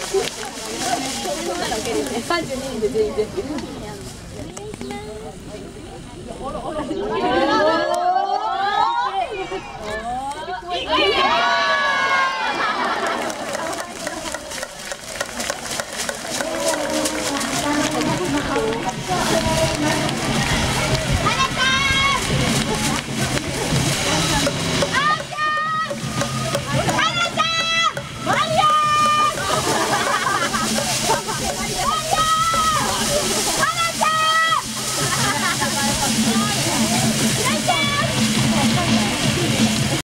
32人で全員で